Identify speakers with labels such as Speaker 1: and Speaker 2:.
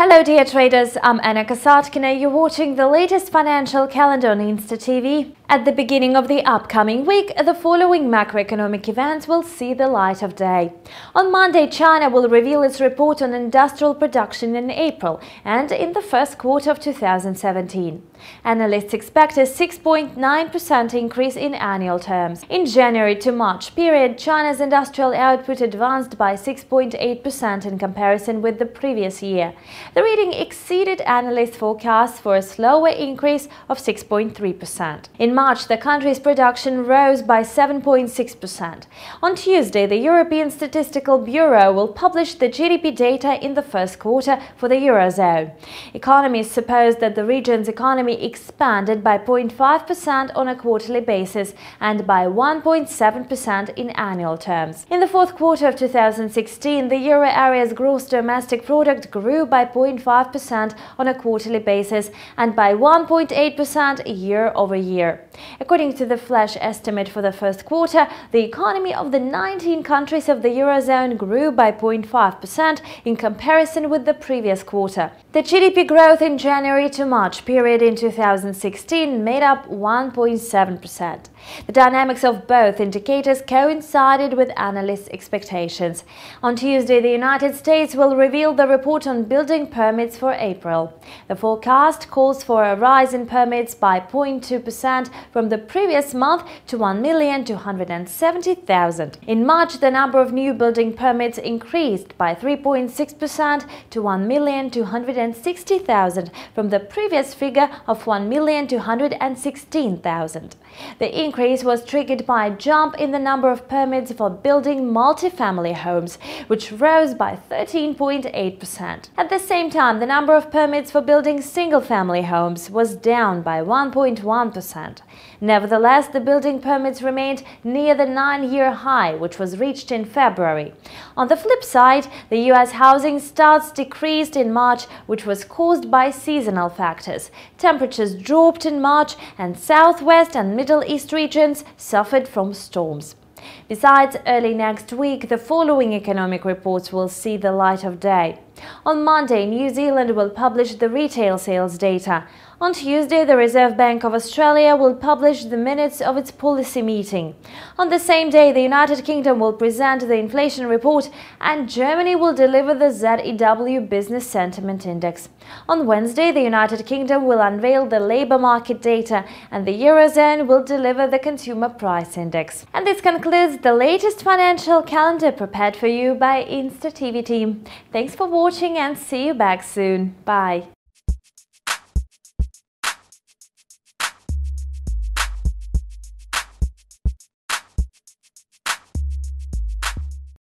Speaker 1: Hello dear traders, I'm Anna Kasatkina. You're watching the latest financial calendar on Insta TV. At the beginning of the upcoming week, the following macroeconomic events will see the light of day. On Monday, China will reveal its report on industrial production in April and in the first quarter of 2017. Analysts expect a 6.9% increase in annual terms. In January to March period, China's industrial output advanced by 6.8% in comparison with the previous year. The reading exceeded analyst forecasts for a slower increase of 6.3%. In March, the country's production rose by 7.6%. On Tuesday, the European Statistical Bureau will publish the GDP data in the first quarter for the Eurozone. Economists suppose that the region's economy expanded by 0.5% on a quarterly basis and by 1.7% in annual terms. In the fourth quarter of 2016, the euro area's gross domestic product grew by 0.5% on a quarterly basis and by 1.8% year over year. According to the flash estimate for the first quarter, the economy of the 19 countries of the Eurozone grew by 0.5% in comparison with the previous quarter. The GDP growth in January to March period in 2016 made up 1.7%. The dynamics of both indicators coincided with analysts' expectations. On Tuesday, the United States will reveal the report on building permits for April. The forecast calls for a rise in permits by 0.2% from the previous month to 1,270,000. In March, the number of new building permits increased by 3.6% to 1,260,000 from the previous figure of 1,216,000. The increase was triggered by a jump in the number of permits for building multifamily homes, which rose by 13.8%. At the same time, the number of permits for building single-family homes was down by 1.1%. Nevertheless, the building permits remained near the nine-year high, which was reached in February. On the flip side, the U.S. housing starts decreased in March, which was caused by seasonal factors. Temperatures dropped in March, and southwest and Middle East regions suffered from storms. Besides, early next week, the following economic reports will see the light of day. On Monday, New Zealand will publish the retail sales data. On Tuesday, the Reserve Bank of Australia will publish the minutes of its policy meeting. On the same day, the United Kingdom will present the inflation report and Germany will deliver the ZEW Business Sentiment Index. On Wednesday, the United Kingdom will unveil the labour market data and the Eurozone will deliver the Consumer Price Index. And this concludes the latest financial calendar prepared for you by InstaTV team. Thanks for watching and see you back soon. Bye.